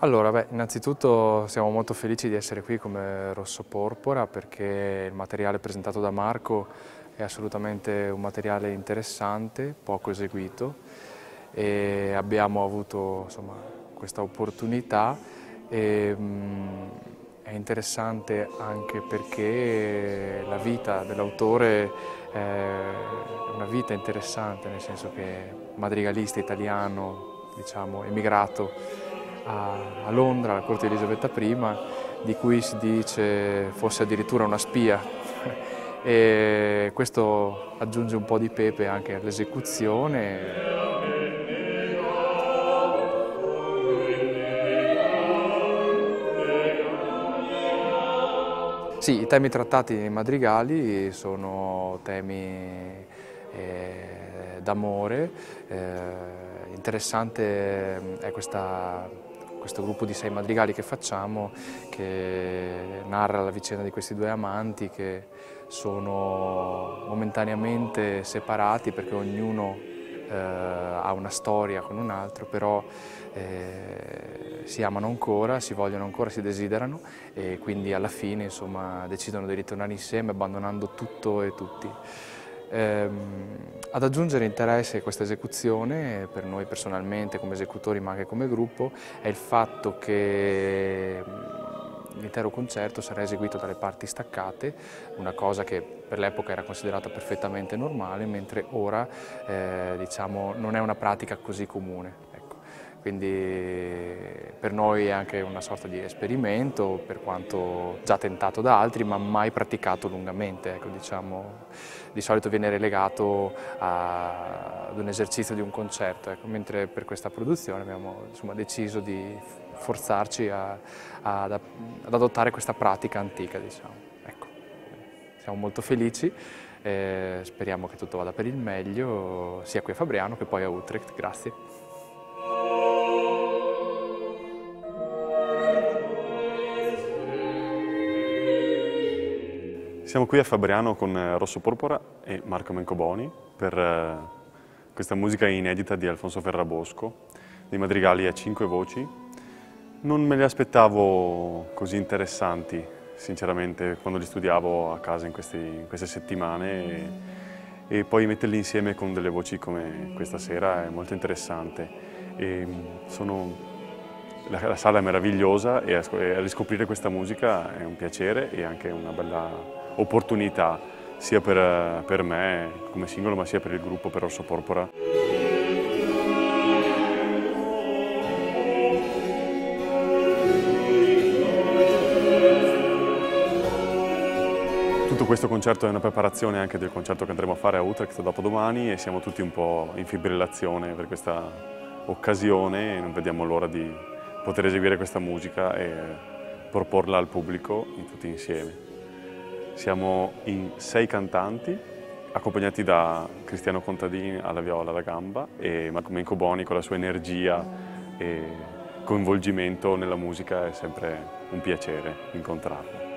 Allora, beh, innanzitutto siamo molto felici di essere qui come Rosso Porpora perché il materiale presentato da Marco è assolutamente un materiale interessante, poco eseguito e abbiamo avuto insomma, questa opportunità. E, mh, mm, è interessante anche perché la vita dell'autore è una vita interessante, nel senso che è madrigalista italiano, diciamo, emigrato a, Londra, alla corte di Elisabetta I, di cui si dice fosse addirittura una spia. e questo aggiunge un po' di pepe anche all'esecuzione. Sì, i temi trattati nei madrigali sono temi eh, d'amore, eh, interessante è questa questo gruppo di sei madrigali che facciamo che narra la vicenda di questi due amanti che sono momentaneamente separati perché ognuno eh, ha una storia con un altro, però eh, si amano ancora, si vogliono ancora, si desiderano e quindi alla fine insomma, decidono di ritornare insieme abbandonando tutto e tutti. Ehm, ad aggiungere interesse a questa esecuzione, per noi personalmente come esecutori ma anche come gruppo, è il fatto che mm, l'intero concerto sarà eseguito dalle parti staccate, una cosa che per l'epoca era considerata perfettamente normale, mentre ora eh, diciamo, non è una pratica così comune quindi per noi è anche una sorta di esperimento, per quanto già tentato da altri, ma mai praticato lungamente. Ecco, diciamo, di solito viene relegato a, ad un esercizio di un concerto, ecco, mentre per questa produzione abbiamo insomma, deciso di forzarci a, a, ad, adottare questa pratica antica. Diciamo. Ecco, siamo molto felici. Eh, speriamo che tutto vada per il meglio sia qui a Fabriano che poi a Utrecht. Grazie. Siamo qui a Fabriano con eh, Rosso Porpora e Marco Mencoboni per eh, questa musica inedita di Alfonso Ferrabosco, dei madrigali a cinque voci. Non me li aspettavo così interessanti, sinceramente, quando li studiavo a casa in, questi, in queste settimane e, e, poi metterli insieme con delle voci come questa sera è molto interessante. E sono, la, la, sala è meravigliosa e a riscoprire questa musica è un piacere e anche una bella opportunità sia per, per me come singolo ma sia per il gruppo per Rosso Porpora. Tutto questo concerto è una preparazione anche del concerto che andremo a fare a Utrecht dopodomani e siamo tutti un po' in fibrillazione per questa occasione e non vediamo l'ora di poter eseguire questa musica e proporla al pubblico tutti insieme. Siamo in sei cantanti, accompagnati da Cristiano Contadini alla viola alla gamba e Marco Menco Boni con la sua energia e coinvolgimento nella musica è sempre un piacere incontrarlo.